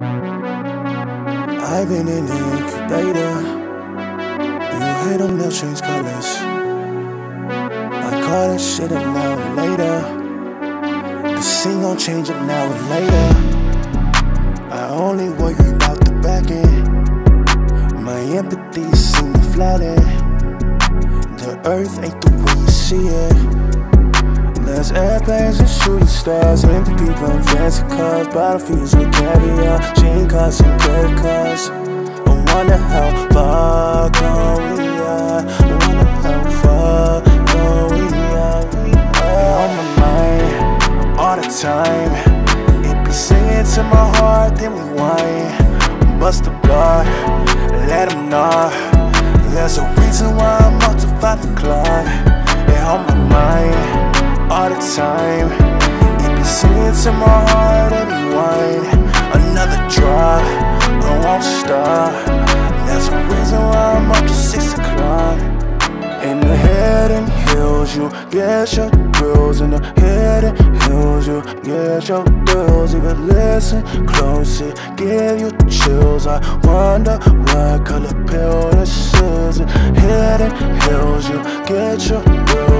I've been in incubator. You hit them, they'll change colors. I call that shit an hour later. The scene gon' change an hour later. I only worry about the back end. My empathy seem to flatten. The earth ain't the way you see it. There's airplanes and shooting stars, empty people in fancy cars, battlefields with caviar, chain cars and credit cards. I wonder how far gone we are. I wonder how far gone we are. On my mind all the time. It be singing to my heart, then we whine. Bust the blood, let them know. There's a reason why singing to my heart and wine. Another drop, I won't stop. That's the reason why I'm up to six o'clock. In the head and heels, you get your thrills. In the head and heels, you get your thrills. Even listen close, it give you chills. I wonder what color pill this is. In head and heels, you get your thrills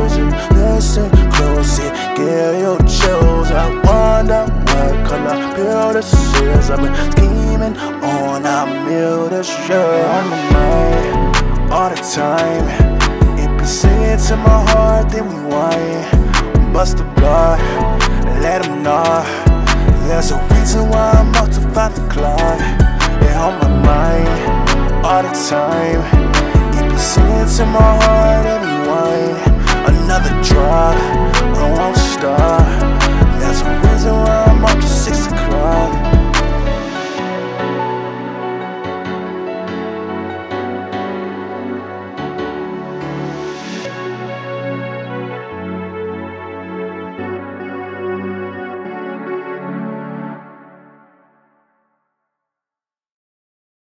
closer, closer, get your chills. I wonder what color pill this is. I've been scheming on a meal this year. On the night, all the time. It be singing to my heart, then we whine. Bust the blood, let them know. There's a reason why I'm up to 5 o'clock. And on my mind, all the time. It be singing to my heart,